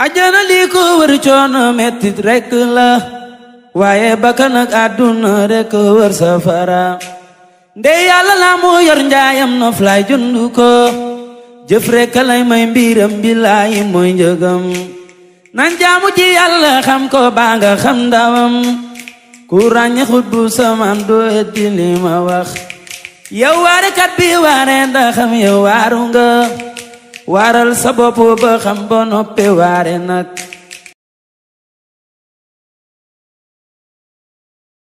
ajana lii ko wër coono mettit rekk la waaye bakkan ak àdduna rekk wër safara ndey yàlla la moo yor njaayam noflaay jënd ko jëf rekk lay may mbiram billaahi mooy njëgam nan jaamu ji yàlla xam ko baa nga xam ndawam ku ràññi xuddu saman doo ëtti li ma wax yow waare kat bi waare ndaxam yow waaru nga waaral sa bopp ba xam ba noppi waare nag